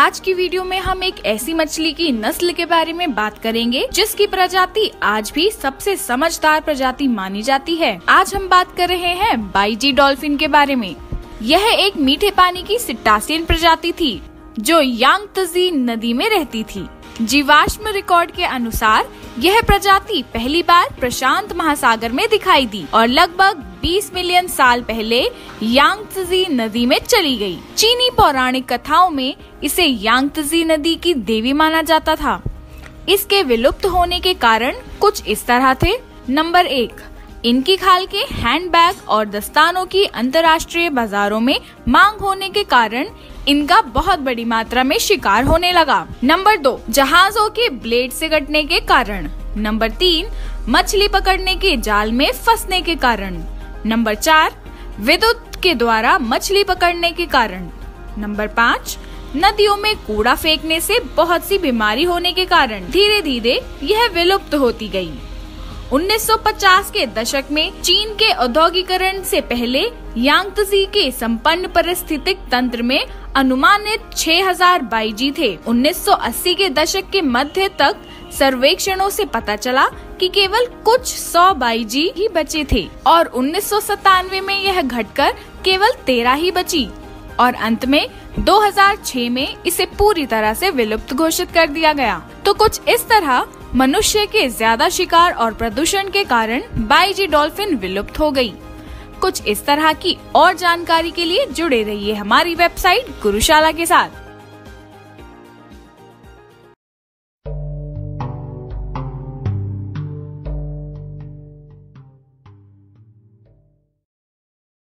आज की वीडियो में हम एक ऐसी मछली की नस्ल के बारे में बात करेंगे, जिसकी प्रजाति आज भी सबसे समझदार प्रजाति मानी जाती है। आज हम बात कर रहे हैं बाईजी डॉल्फिन के बारे में। यह एक मीठे पानी की सिट्टासियन प्रजाति थी, जो यांग तजी नदी में रहती थी। जीवाश्म रिकॉर्ड के अनुसार यह प्रजाति पहली बार प्रशांत महासागर में दिखाई दी और लगभग 20 मिलियन साल पहले यांगत्जी नदी में चली गई। चीनी पौराणिक कथाओं में इसे यांगत्जी नदी की देवी माना जाता था इसके विलुप्त होने के कारण कुछ इस तरह थे नंबर एक, इनकी खाल के हैंडबैग और दस्तानों की अंतर्राष्ट्रीय बाजारों में मांग होने के कारण इनका बहुत बड़ी मात्रा में शिकार होने लगा। नंबर दो, जहाजों के ब्लेड से कटने के कारण। नंबर तीन, मछली पकड़ने के जाल में फंसने के कारण। नंबर चार, विद्युत के द्वारा मछली पकड़ने के कारण। नंबर पाँच, नदियों में कूड़ा फेंकने से बहुत सी बीमारी होने के कारण। धीरे धीरे यह विलुप्त होती गई। 1950 के दशक में चीन के औद्योगिकरण से पहले यांगतजी के संपन्न परिस्थितिक तंत्र में अनुमानित 6000 बाईजी थे 1980 के दशक के मध्य तक सर्वेक्षणों से पता चला कि केवल कुछ सौ बाईजी ही बचे थे और उन्नीस सौ सत्तानवे में यह घटकर केवल तेरह ही बची और अंत में 2006 में इसे पूरी तरह से विलुप्त घोषित कर दिया गया तो कुछ इस तरह मनुष्य के ज़्यादा शिकार और प्रदूषण के कारण बाईजी डॉल्फिन विलुप्त हो गई। कुछ इस तरह की और जानकारी के लिए जुड़े रहिए हमारी वेबसाइट गुरुशाला के साथ।